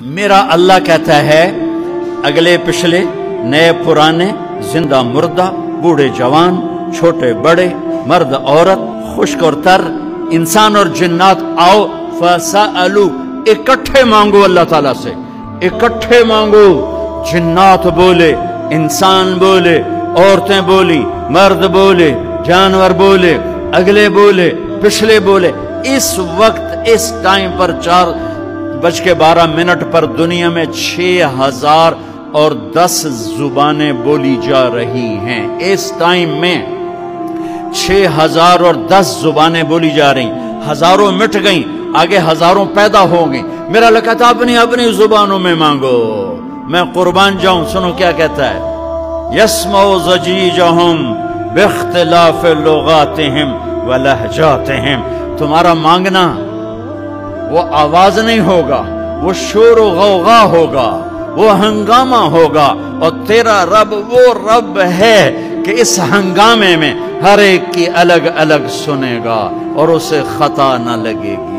मेरा अल्लाह कहता है, अगले पिछले नए पुराने ज़िंदा मुर्दा, बूढ़े जवान, छोटे बड़े, मर्द औरत, खुश्क और तर, इंसान और जिन्नात, आओ फसा इकट्ठे मांगो अल्लाह ताला से। इकट्ठे मांगो। जिन्नात बोले, इंसान बोले, औरतें बोली, मर्द बोले, जानवर बोले, अगले बोले, पिछले बोले, इस वक्त, इस टाइम पर चार बज के बारह मिनट पर दुनिया में छह हज़ार और दस जुबानें बोली जा रही हैं। इस टाइम में छह हज़ार और दस जुबानें बोली जा रही। हज़ारों मिट गई, आगे हज़ारों पैदा हो गई। मेरा लगा था, अपनी अपनी जुबानों में मांगो। मैं कुर्बान जाऊँ, सुनो क्या कहता है। यसमो बेख्तलाफ लोगाते हम व लहजाते हम तुम्हारा मांगना वो आवाज़ नहीं होगा, वो शोर गौगा होगा, वो हंगामा होगा। और तेरा रब वो रब है कि इस हंगामे में हर एक की अलग अलग सुनेगा और उसे खता न लगेगी।